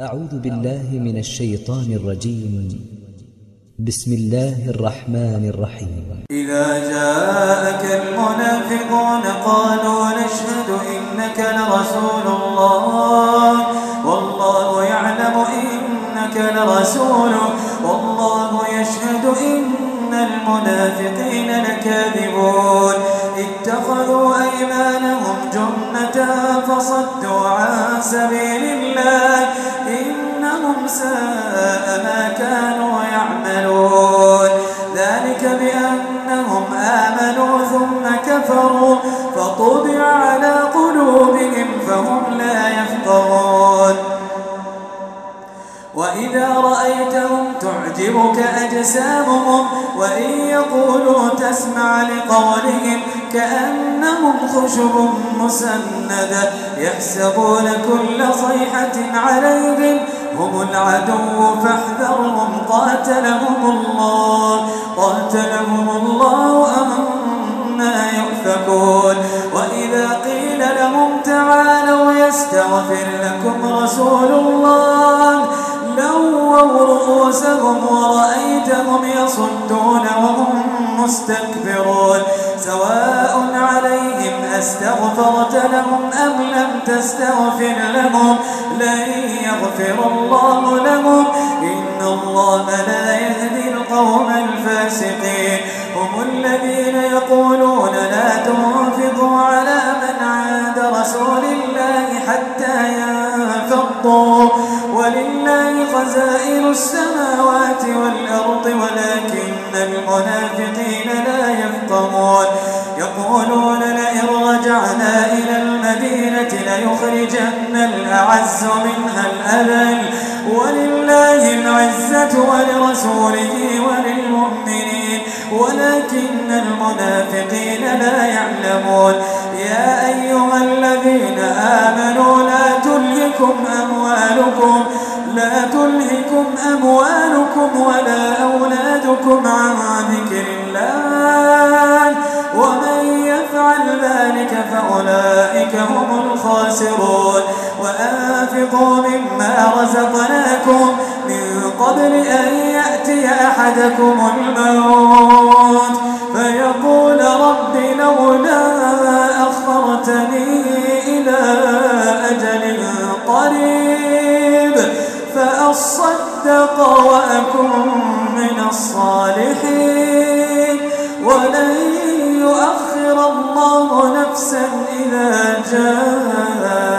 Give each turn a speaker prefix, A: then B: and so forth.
A: أعوذ بالله من الشيطان الرجيم بسم الله الرحمن الرحيم إذا جاءك المنافقون قالوا نشهد إنك لرسول الله والله يعلم إنك لرسوله والله يشهد إن المنافقين لكاذبون اتخذوا أيمانهم جنة فصدوا عن سبيل ساء ما كانوا يعملون ذلك بأنهم آمنوا ثم كفروا فطبع على قلوبهم فهم لا يفقهون وإذا رأيتهم تعجبك أجسامهم وإن يقولوا تسمع لقولهم كأنهم خشب مسندة يحسبون كل صيحة عليهم هم العدو فاحذرهم قاتلهم الله قاتلهم الله أنا يؤفكون وإذا قيل لهم تعالوا يستغفر لكم رسول الله لووا رؤوسهم ورأيتهم يصدون وهم مستكبرون سواء على استغفرت لهم أم لم تستغفر لهم لن يغفر الله لهم إن الله لا يهدي القوم الفاسقين هم الذين يقولون لا تنفقوا على من عاد رسول الله حتى ينفضوا ولله خزائن السماوات والأرض ولكن المنافقين لا يفقهون يقولون ليخرجن الأعز منها الأذل ولله العزة ولرسوله وللمؤمنين ولكن المنافقين لا يعلمون يا أيها الذين آمنوا لا تلهكم أموالكم لا تلهكم فأولئك هم الخاسرون وأنفقوا مما رزقناكم من قبل أن يأتي أحدكم الموت فيقول رب لولا أخرتني إلى أجل قريب فأصدق وأكن من الصالحين رأسا إذا جاء